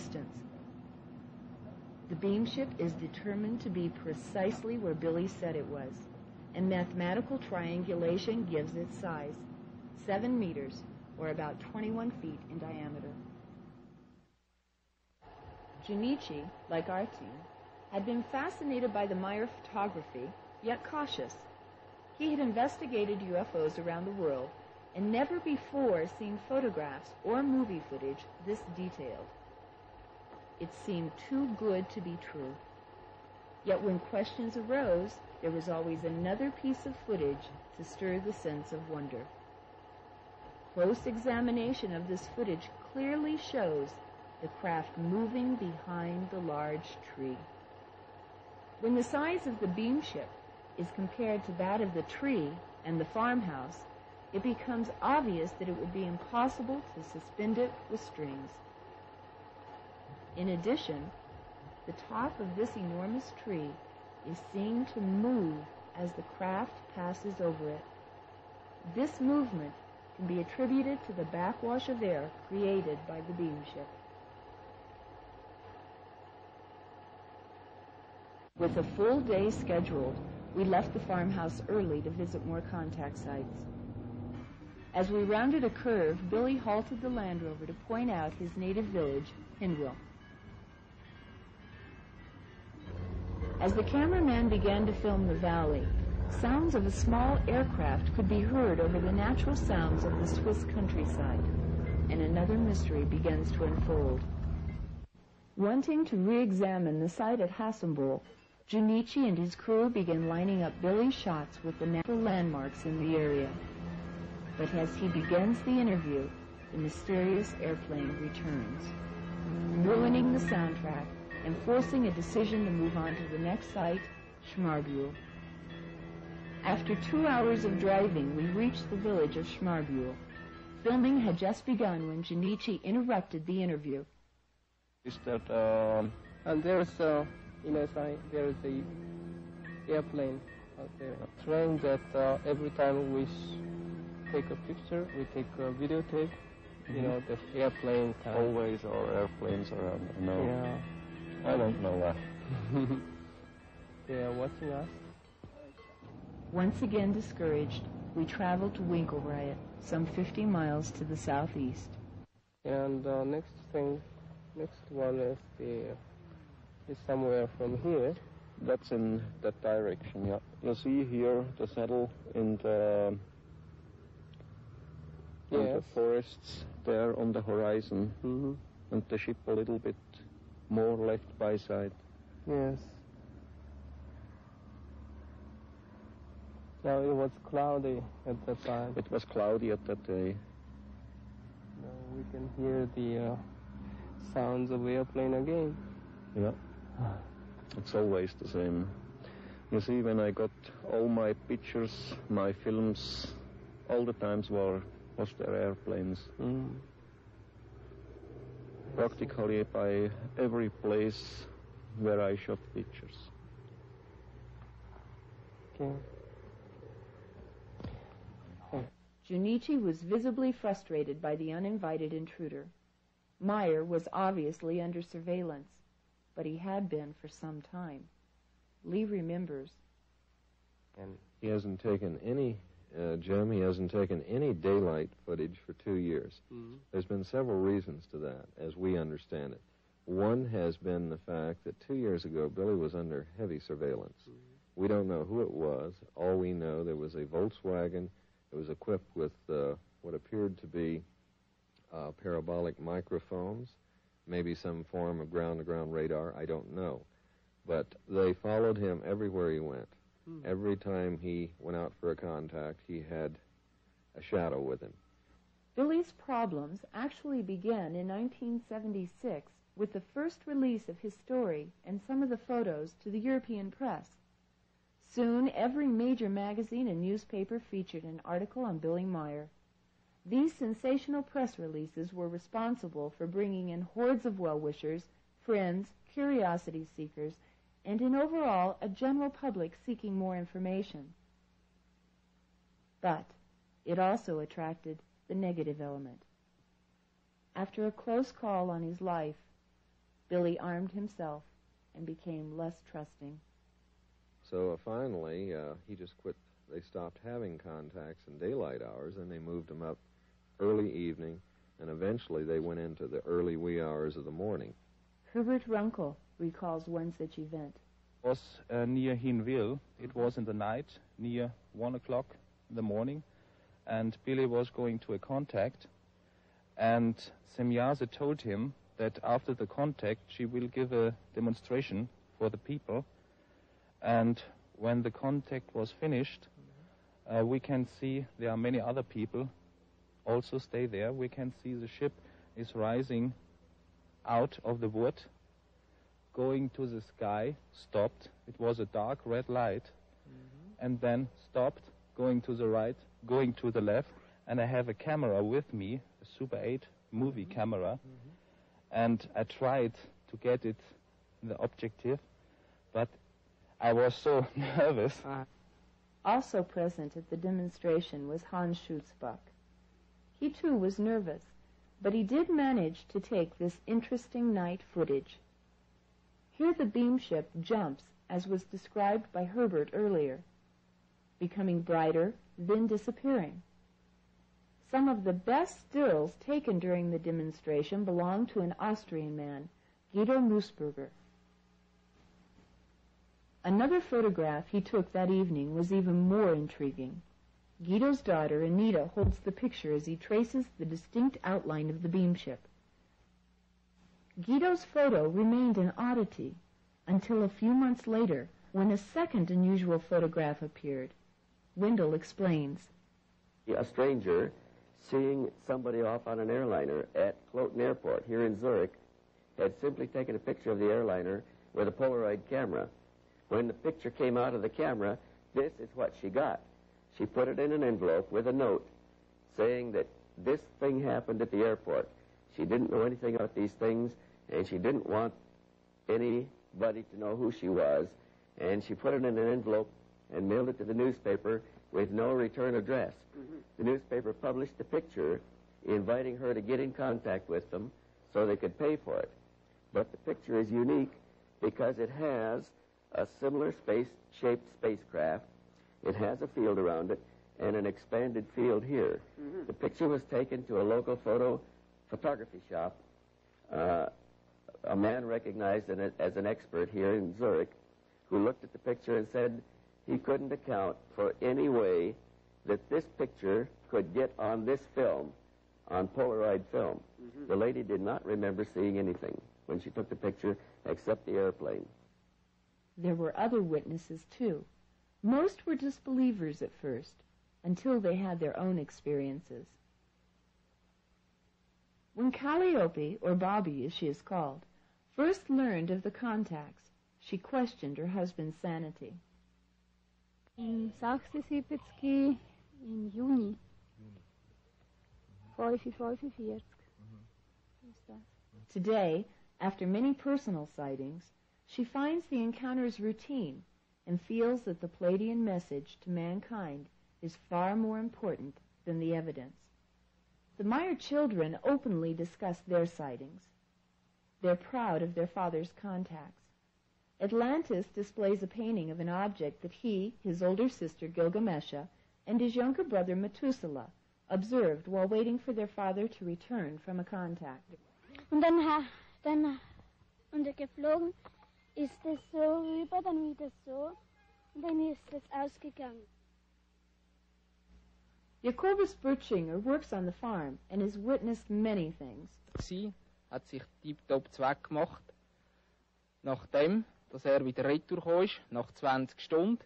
distance. The beam ship is determined to be precisely where Billy said it was, and mathematical triangulation gives its size, 7 meters, or about 21 feet in diameter. Junichi, like our team, had been fascinated by the Meier photography, yet cautious. He had investigated UFOs around the world and never before seen photographs or movie footage this detailed. It seemed too good to be true. Yet when questions arose, there was always another piece of footage to stir the sense of wonder. Close examination of this footage clearly shows the craft moving behind the large tree. When the size of the beam ship is compared to that of the tree and the farmhouse, it becomes obvious that it would be impossible to suspend it with strings. In addition, the top of this enormous tree is seen to move as the craft passes over it. This movement can be attributed to the backwash of air created by the beam ship. With a full day scheduled, we left the farmhouse early to visit more contact sites. As we rounded a curve, Billy halted the Land Rover to point out his native village, Hinwil. As the cameraman began to film the valley, sounds of a small aircraft could be heard over the natural sounds of the Swiss countryside, and another mystery begins to unfold. Wanting to re-examine the site at Hassenbull, Junichi and his crew begin lining up Billy's shots with the natural landmarks in the area. But as he begins the interview, the mysterious airplane returns, ruining the soundtrack and forcing a decision to move on to the next site, Schmarbuhl. After two hours of driving, we reached the village of Schmarbuhl. Filming had just begun when Junichi interrupted the interview. Is that um, And there's a, you know, sign, there's a airplane out there. A train that uh, every time we take a picture, we take a videotape, you know, the airplane kind. always are airplanes around? No, Yeah. I don't know that. yeah, what's watching us. Once again discouraged, we traveled to Winkelried, some 50 miles to the southeast. And uh, next thing, next one is the is somewhere from here. That's in that direction, yeah. You see here the saddle in the, in the forests there on the horizon, Mm-hmm. and the ship a little bit more left by side. Yes. Now it was cloudy at that time. It was cloudy at that day. Now we can hear the uh, sounds of airplane again. Yeah. It's always the same. You see, when I got all my pictures, my films, all the times were was there airplanes. Mm. Practically by every place where I shot pictures. Okay. Junichi was visibly frustrated by the uninvited intruder. Meier was obviously under surveillance, but he had been for some time. Lee remembers. And he hasn't taken any, uh, Jim, he hasn't taken any daylight footage for two years. Mm. There's been several reasons to that, as we understand it. One has been the fact that two years ago, Billy was under heavy surveillance. We don't know who it was. All we know, there was a Volkswagen. It was equipped with uh, what appeared to be uh, parabolic microphones, maybe some form of ground-to-ground radar. I don't know. But they followed him everywhere he went. Hmm. Every time he went out for a contact, he had a shadow with him. Billy's problems actually began in 1976 with the first release of his story and some of the photos to the European press. Soon, every major magazine and newspaper featured an article on Billy Meier. These sensational press releases were responsible for bringing in hordes of well-wishers, friends, curiosity seekers, and in overall a general public seeking more information. But it also attracted the negative element. After a close call on his life, Billy armed himself and became less trusting. So uh, finally, uh, he just quit. They stopped having contacts in daylight hours, and they moved them up early evening, and eventually they went into the early wee hours of the morning. Herbert Runkel recalls one such event. It was uh, near Hinwil. It was in the night, near one o'clock in the morning, and Billy was going to a contact, and Semjase told him that after the contact she will give a demonstration for the people, and when the contact was finished, uh, we can see there are many other people also stay there. We can see the ship is rising out of the wood going to the sky, stopped. It was a dark red light, mm-hmm. and then stopped, going to the right, going to the left. And I have a camera with me, a Super 8 movie mm-hmm. camera, mm-hmm. and I tried to get it in the objective, but I was so nervous. Uh, also present at the demonstration was Hans Schutzbach. He too was nervous, but he did manage to take this interesting night footage. Here the beam ship jumps, as was described by Herbert earlier, becoming brighter, then disappearing. Some of the best stills taken during the demonstration belong to an Austrian man, Guido Moosbrugger. Another photograph he took that evening was even more intriguing. Guido's daughter, Anita, holds the picture as he traces the distinct outline of the beam ship. Guido's photo remained an oddity until a few months later when a second unusual photograph appeared. Wendelle explains. A stranger seeing somebody off on an airliner at Kloten Airport here in Zurich had simply taken a picture of the airliner with a Polaroid camera. When the picture came out of the camera, this is what she got. She put it in an envelope with a note saying that this thing happened at the airport. She didn't know anything about these things, and she didn't want anybody to know who she was. And she put it in an envelope and mailed it to the newspaper with no return address. Mm-hmm. The newspaper published the picture, inviting her to get in contact with them so they could pay for it. But the picture is unique because it has a similar space-shaped spacecraft. It has a field around it and an expanded field here. Mm-hmm. The picture was taken to a local photo photography shop. Uh, a man recognized in it as an expert here in Zurich who looked at the picture and said he couldn't account for any way that this picture could get on this film, on Polaroid film. The lady did not remember seeing anything when she took the picture except the airplane. There were other witnesses, too. Most were disbelievers at first, until they had their own experiences. When Calliope, or Bobby as she is called, first learned of the contacts, she questioned her husband's sanity. In 76 im Juni. 545. Ist das? Today, after many personal sightings, she finds the encounters routine and feels that the Pleiadian message to mankind is far more important than the evidence. The Meier children openly discuss their sightings. They're proud of their father's contacts. Atlantis displays a painting of an object that he, his older sister Gilgamesha, and his younger brother Methuselah observed while waiting for their father to return from a contact. Und dann, dann, und er geflogen, ist es so rüber, dann wieder so, und dann ist es ausgegangen. Jacobus Bertschinger works on the farm and has witnessed many things. gsi, hat sich tiptop zweck gemacht. Nachdem, dass er wieder retour gekommen ist, nach 20 Stunden,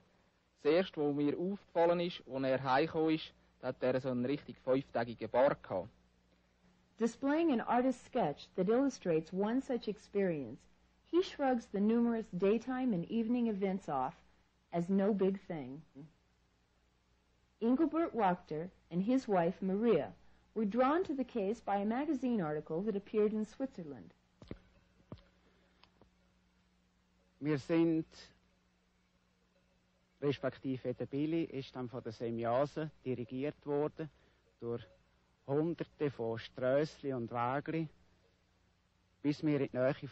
das erste, was mir aufgefallen ist, als er heimgekommen ist, hat er so einen richtig fünftägigen Bart gehabt. Displaying an artist's sketch that illustrates one such experience, he shrugs the numerous daytime and evening events off as no big thing. Engelbert Wachter and his wife Maria were drawn to the case by a magazine article that appeared in Switzerland. Wir sind, respektive der Billy ist dann von der Semjase dirigiert worden durch hunderte von Strössli und Wägli, bis wir in die Nähe